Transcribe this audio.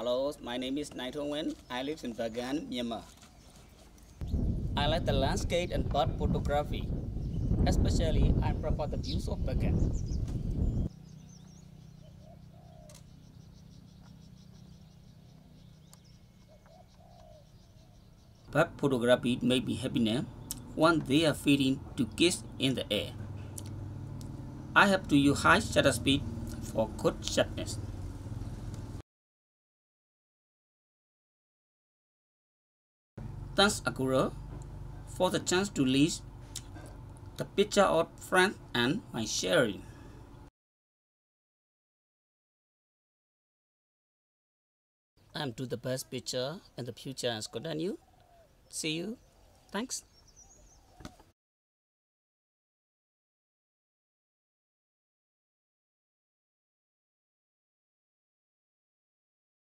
Hello, my name is Naing Tun Win. I live in Bagan, Myanmar. I like the landscape and bird photography. Especially, I prefer the views of Bagan. Bird photography make me happiness when they are feeding to kiss in the air. I have to use high shutter speed for good sharpness. Thanks Agora for the chance to list the picture of friends and my sharing. I'm do the best picture in the future and continue. See you. Thanks.